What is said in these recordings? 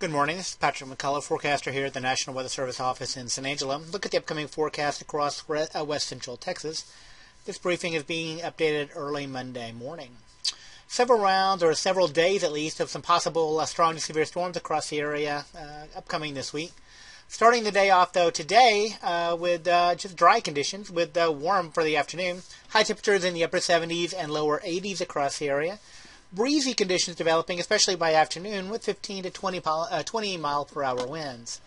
Good morning. This is Patrick McCullough, forecaster here at the National Weather Service office in San Angelo. Look at the upcoming forecast across uh, west central Texas. This briefing is being updated early Monday morning. Several rounds, or several days at least, of some possible uh, strong to severe storms across the area uh, upcoming this week. Starting the day off, though, today uh, with uh, just dry conditions, with uh, warm for the afternoon. High temperatures in the upper 70s and lower 80s across the area breezy conditions developing, especially by afternoon, with 15 to 20, uh, 20 mile per hour winds.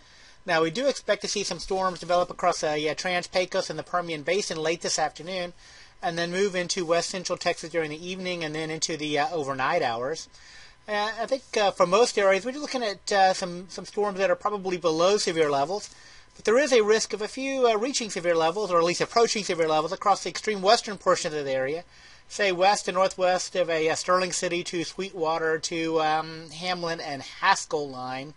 Now, we do expect to see some storms develop across uh, yeah, Trans-Pecos and the Permian Basin late this afternoon, and then move into west central Texas during the evening and then into the uh, overnight hours. Uh, I think uh, for most areas, we're looking at uh, some, some storms that are probably below severe levels, but there is a risk of a few uh, reaching severe levels, or at least approaching severe levels, across the extreme western portion of the area, say west and northwest of a, a Sterling City to Sweetwater to um, Hamlin and Haskell line.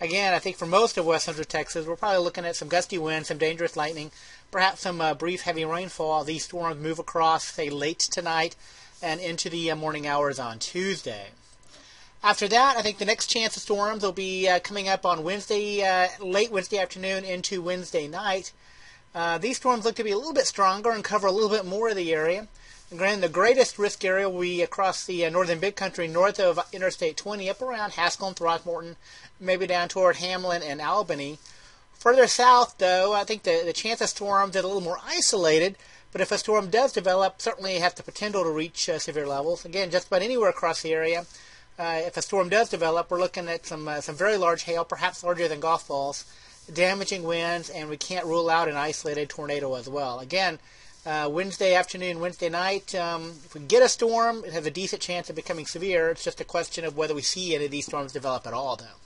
Again, I think for most of west central Texas, we're probably looking at some gusty winds, some dangerous lightning, perhaps some uh, brief heavy rainfall. These storms move across, say, late tonight and into the uh, morning hours on Tuesday. After that, I think the next chance of storms will be uh, coming up on Wednesday, uh, late Wednesday afternoon into Wednesday night. Uh, these storms look to be a little bit stronger and cover a little bit more of the area. Granted, the greatest risk area will be across the uh, northern big country north of Interstate 20, up around Haskell and Throckmorton, maybe down toward Hamlin and Albany. Further south, though, I think the, the chance of storms is a little more isolated, but if a storm does develop, certainly has the potential to reach uh, severe levels. Again, just about anywhere across the area. Uh, if a storm does develop, we're looking at some uh, some very large hail, perhaps larger than golf balls, damaging winds, and we can't rule out an isolated tornado as well. Again, uh, Wednesday afternoon, Wednesday night. Um, if we get a storm, it has a decent chance of becoming severe. It's just a question of whether we see any of these storms develop at all, though.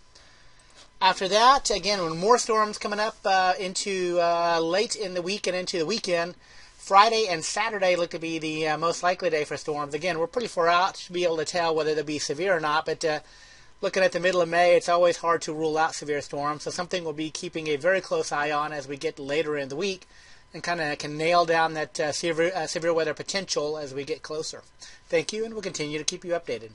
After that, again, when more storms coming up uh, into uh, late in the week and into the weekend, Friday and Saturday look to be the uh, most likely day for storms. Again, we're pretty far out to be able to tell whether they'll be severe or not, but uh, looking at the middle of May, it's always hard to rule out severe storms. So something we'll be keeping a very close eye on as we get later in the week and kind of can nail down that uh, severe, uh, severe weather potential as we get closer. Thank you, and we'll continue to keep you updated.